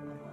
Amen.